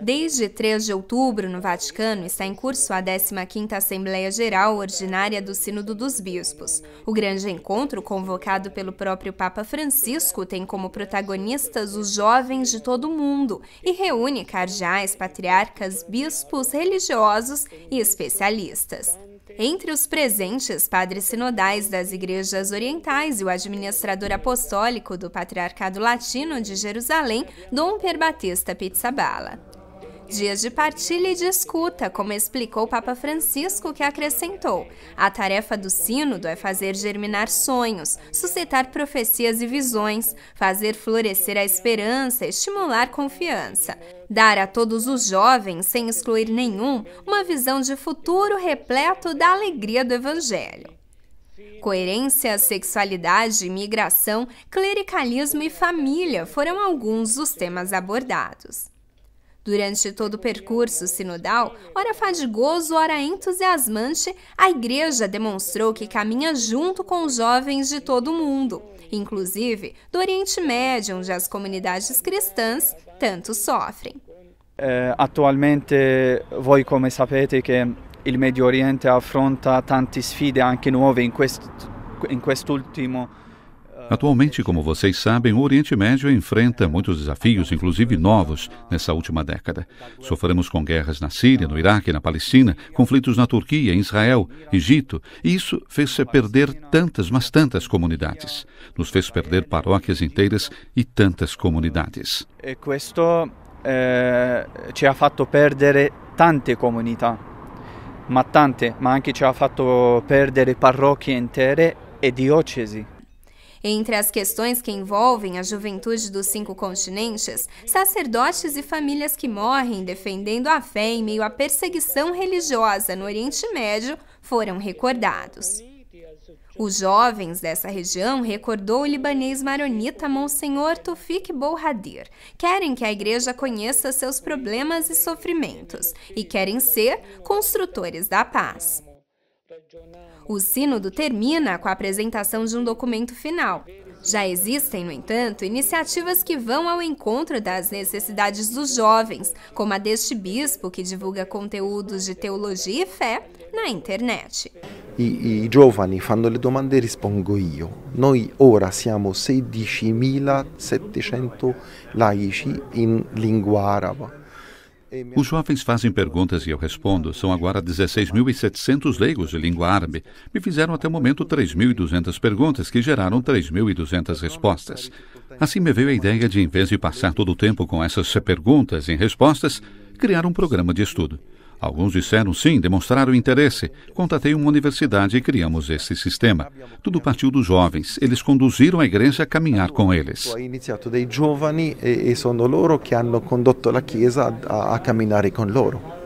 Desde 3 de outubro, no Vaticano, está em curso a 15ª Assembleia Geral Ordinária do Sínodo dos Bispos. O grande encontro, convocado pelo próprio Papa Francisco, tem como protagonistas os jovens de todo o mundo e reúne cardeais, patriarcas, bispos, religiosos e especialistas. Entre os presentes, padres sinodais das igrejas orientais e o administrador apostólico do Patriarcado Latino de Jerusalém, Dom Perbatista Pizzabala. Dias de partilha e de escuta, como explicou o Papa Francisco, que acrescentou: a tarefa do Sínodo é fazer germinar sonhos, suscitar profecias e visões, fazer florescer a esperança, estimular confiança, dar a todos os jovens, sem excluir nenhum, uma visão de futuro repleto da alegria do Evangelho. Coerência, sexualidade, migração, clericalismo e família foram alguns dos temas abordados. Durante todo o percurso sinodal, ora fadigoso, ora entusiasmante, a Igreja demonstrou que caminha junto com os jovens de todo o mundo, inclusive do Oriente Médio, onde as comunidades cristãs tanto sofrem. Eh, attualmente voi come sapete che il Medio Oriente affronta tante sfide anche nuove in, quest, Atualmente, como vocês sabem, o Oriente Médio enfrenta muitos desafios, inclusive novos, nessa última década. Sofremos com guerras na Síria, no Iraque, na Palestina, conflitos na Turquia, em Israel, Egito, e isso fez-se perder tantas, mas tantas comunidades. Nos fez perder paróquias inteiras e tantas comunidades. E questo eh, fatto perdere tante comunità, ma tante, ma anche ci ha fatto perdere parrocchie intere e diocesi. Entre as questões que envolvem a juventude dos cinco continentes, sacerdotes e famílias que morrem defendendo a fé em meio à perseguição religiosa no Oriente Médio foram recordados. Os jovens dessa região recordou o libanês maronita Monsenhor Tufik Bouhadir. Querem que a igreja conheça seus problemas e sofrimentos e querem ser construtores da paz. O sínodo termina com a apresentação de um documento final. Já existem, no entanto, iniciativas que vão ao encontro das necessidades dos jovens, como a deste bispo que divulga conteúdos de teologia e fé na internet. I, I, giovani fanno le domande rispondo io. Noi ora siamo 16.700 laici in lingua araba. Os jovens fazem perguntas e eu respondo. São agora 16.700 leigos de língua árabe. Me fizeram até o momento 3.200 perguntas, que geraram 3.200 respostas. Assim me veio a ideia de, em vez de passar todo o tempo com essas perguntas e respostas, criar um programa de estudo. Alguns disseram sim, demonstraram interesse. Contatei uma universidade e criamos esse sistema. Tudo partiu dos jovens. Eles conduziram a igreja a caminhar com eles. Dei e, loro hanno condotto la Chiesa a camminare con loro.